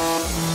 Bye.